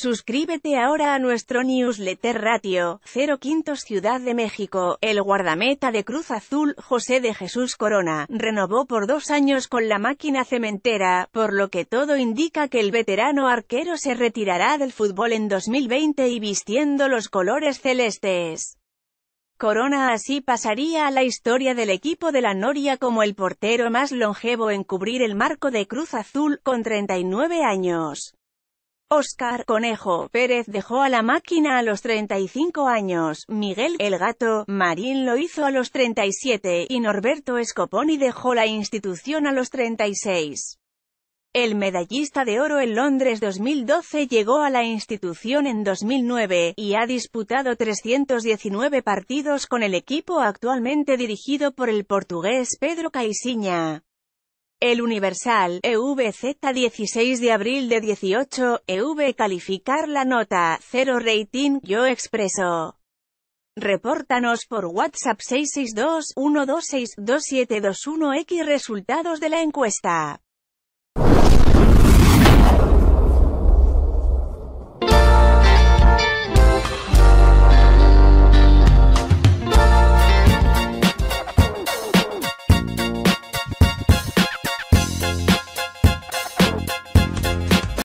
Suscríbete ahora a nuestro newsletter Ratio, 0 Quintos Ciudad de México. El guardameta de Cruz Azul, José de Jesús Corona, renovó por dos años con la máquina cementera, por lo que todo indica que el veterano arquero se retirará del fútbol en 2020 y vistiendo los colores celestes. Corona así pasaría a la historia del equipo de la Noria como el portero más longevo en cubrir el marco de Cruz Azul, con 39 años. Óscar Conejo Pérez dejó a la máquina a los 35 años, Miguel El Gato Marín lo hizo a los 37, y Norberto Scoponi dejó la institución a los 36. El medallista de oro en Londres 2012 llegó a la institución en 2009, y ha disputado 319 partidos con el equipo actualmente dirigido por el portugués Pedro Caixinha. El Universal, EVZ 16 de abril de 18, EV calificar la nota, 0 rating, yo expreso. Repórtanos por WhatsApp 662-126-2721X resultados de la encuesta.